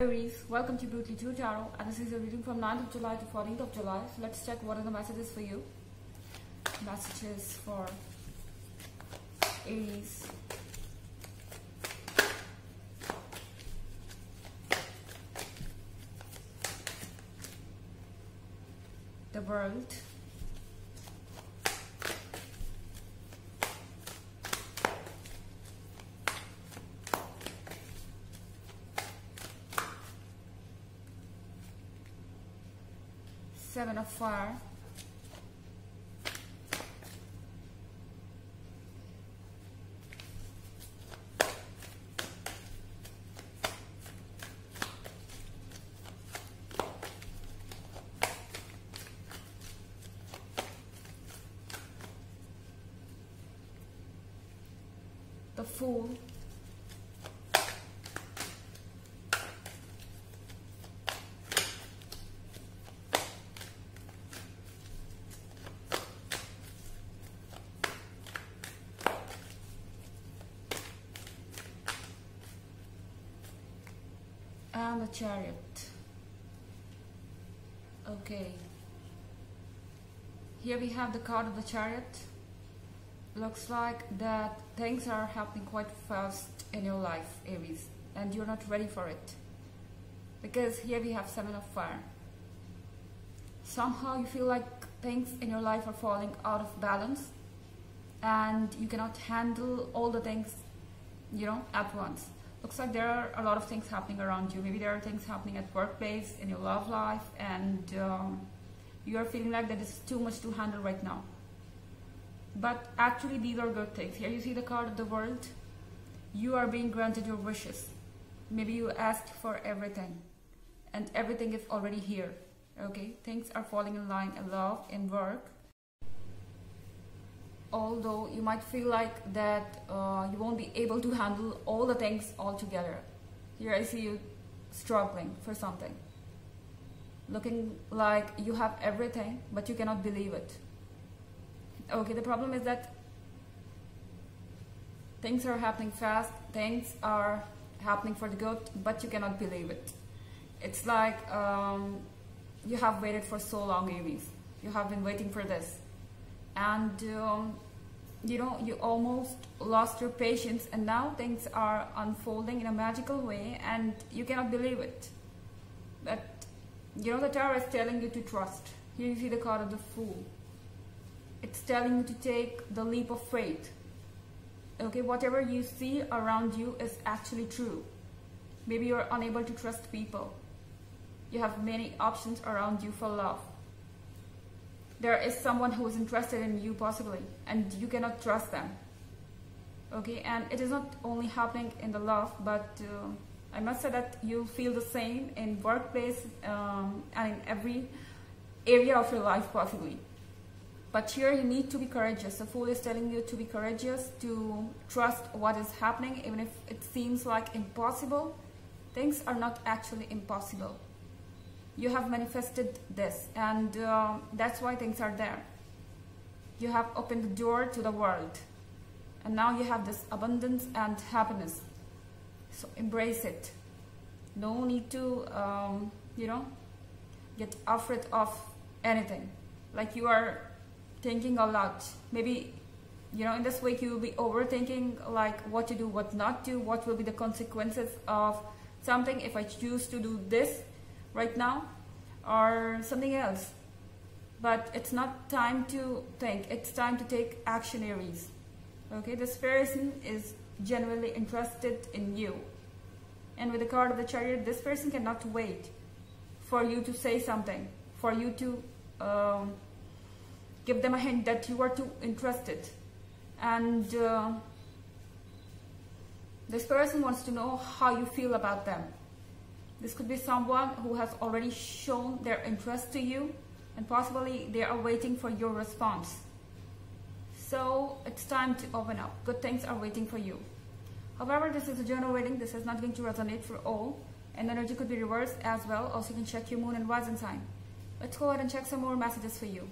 Aries, welcome to Brutally True Tarot, and this is a reading from 9th of July to 14th of July. So let's check what are the messages for you. Messages for Aries. The world. Seven of Fire. The Fool. Chariot. Okay. Here we have the card of the chariot. Looks like that things are happening quite fast in your life aries and you're not ready for it. Because here we have seven of fire. Somehow you feel like things in your life are falling out of balance and you cannot handle all the things you know at once looks like there are a lot of things happening around you. Maybe there are things happening at workplace, in your love life, and um, you are feeling like that is too much to handle right now. But actually, these are good things. Here you see the card of the world. You are being granted your wishes. Maybe you asked for everything, and everything is already here. Okay, things are falling in line in love, in work, although you might feel like that uh, you won't be able to handle all the things all together. Here I see you struggling for something. Looking like you have everything, but you cannot believe it. Okay, the problem is that things are happening fast, things are happening for the good, but you cannot believe it. It's like um, you have waited for so long, Aries. You have been waiting for this and um, you know you almost lost your patience and now things are unfolding in a magical way and you cannot believe it. But you know the tarot is telling you to trust. Here you see the card of the fool. It's telling you to take the leap of faith. Okay whatever you see around you is actually true. Maybe you're unable to trust people. You have many options around you for love there is someone who is interested in you possibly and you cannot trust them. Okay and it is not only happening in the love but uh, I must say that you feel the same in workplace um, and in every area of your life possibly. But here you need to be courageous. The fool is telling you to be courageous to trust what is happening even if it seems like impossible. Things are not actually impossible you have manifested this and uh, that's why things are there. You have opened the door to the world and now you have this abundance and happiness. So embrace it. No need to um, you know get afraid of anything. Like you are thinking a lot. Maybe you know in this week you will be overthinking like what to do what not to do, what will be the consequences of something if i choose to do this right now or something else. But it's not time to think, it's time to take action Aries. Okay, this person is genuinely interested in you. And with the card of the chariot, this person cannot wait for you to say something, for you to um, give them a hint that you are too interested. And uh, this person wants to know how you feel about them. This could be someone who has already shown their interest to you and possibly they are waiting for your response. So it's time to open up. Good things are waiting for you. However, this is a general reading. This is not going to resonate for all. And energy could be reversed as well. Also, you can check your moon and rising sign. Let's go ahead and check some more messages for you.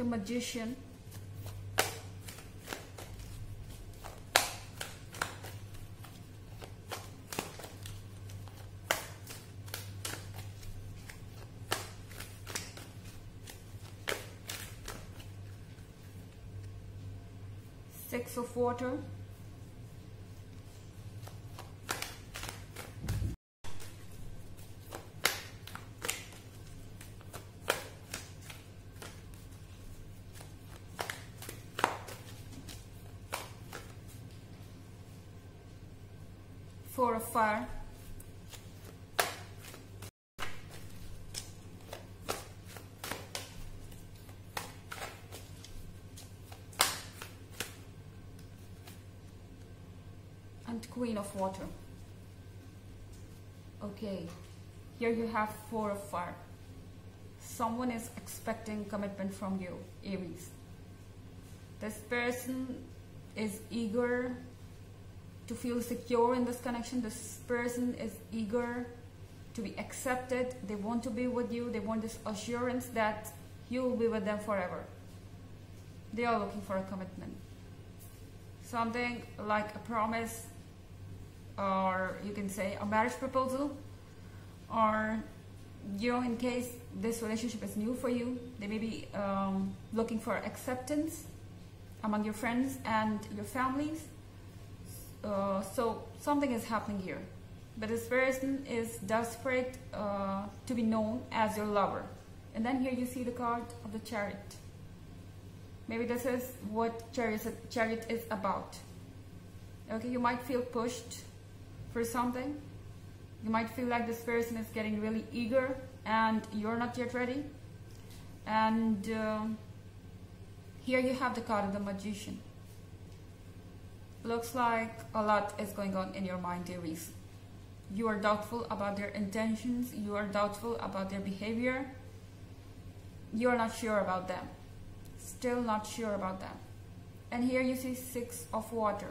The magician. Six of water four of fire and queen of water. Okay here you have four of fire. Someone is expecting commitment from you aries. This person is eager to feel secure in this connection. This person is eager to be accepted. They want to be with you. They want this assurance that you will be with them forever. They are looking for a commitment. Something like a promise or you can say a marriage proposal or you know in case this relationship is new for you they may be um, looking for acceptance among your friends and your families. Uh, so something is happening here. But this person is desperate uh, to be known as your lover. And then here you see the card of the chariot. Maybe this is what chariot, chariot is about. Okay you might feel pushed for something. You might feel like this person is getting really eager and you're not yet ready. And uh, here you have the card of the magician. Looks like a lot is going on in your mind, Aries. You are doubtful about their intentions. You are doubtful about their behavior. You are not sure about them. Still not sure about them. And here you see six of water.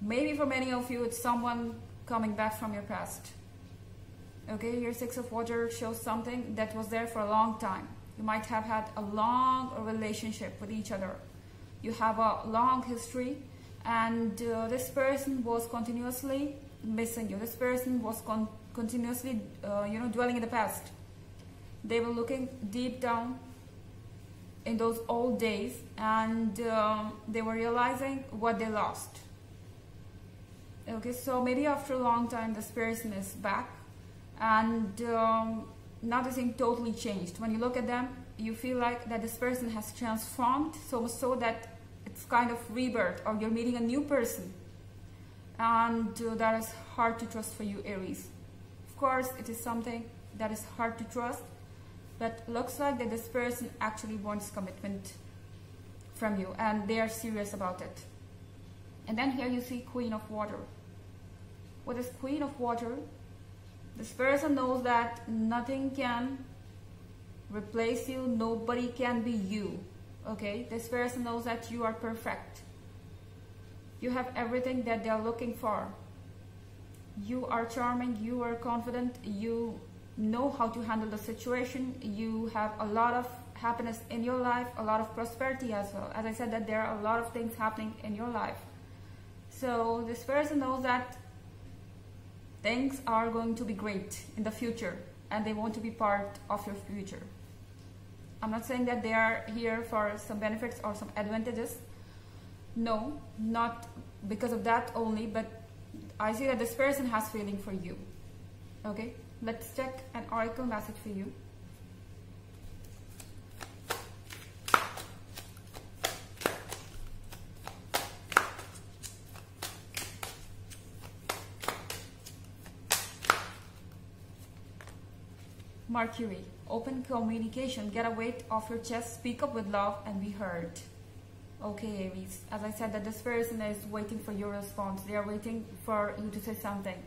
Maybe for many of you, it's someone coming back from your past. Okay, your Six of Water shows something that was there for a long time. You might have had a long relationship with each other. You have a long history, and uh, this person was continuously missing you. This person was con continuously, uh, you know, dwelling in the past. They were looking deep down in those old days, and uh, they were realizing what they lost okay so maybe after a long time this person is back and um, thing totally changed. When you look at them you feel like that this person has transformed so so that it's kind of rebirth or you're meeting a new person. And uh, that is hard to trust for you aries. Of course it is something that is hard to trust but looks like that this person actually wants commitment from you and they are serious about it and then here you see queen of water What is queen of water, this person knows that nothing can replace you, nobody can be you. Okay, this person knows that you are perfect. You have everything that they're looking for. You are charming, you are confident, you know how to handle the situation, you have a lot of happiness in your life, a lot of prosperity as well. As I said that there are a lot of things happening in your life. So this person knows that things are going to be great in the future and they want to be part of your future. I'm not saying that they are here for some benefits or some advantages. No, not because of that only, but I see that this person has feeling for you. Okay, let's check an oracle message for you. Mercury, open communication, get a weight off your chest, speak up with love and be heard. Okay, Aries, as I said that this person is waiting for your response. They are waiting for you to say something.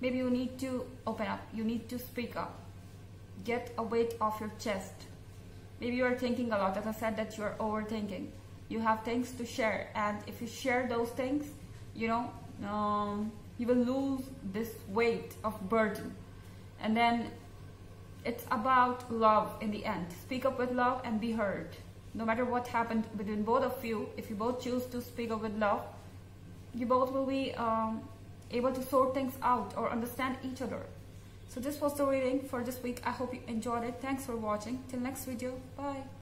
Maybe you need to open up. You need to speak up. Get a weight off your chest. Maybe you are thinking a lot. As I said that you are overthinking. You have things to share. And if you share those things, you know, um, you will lose this weight of burden. And then it's about love in the end. Speak up with love and be heard. No matter what happened between both of you, if you both choose to speak up with love, you both will be um, able to sort things out or understand each other. So this was the reading for this week. I hope you enjoyed it. Thanks for watching. Till next video. Bye.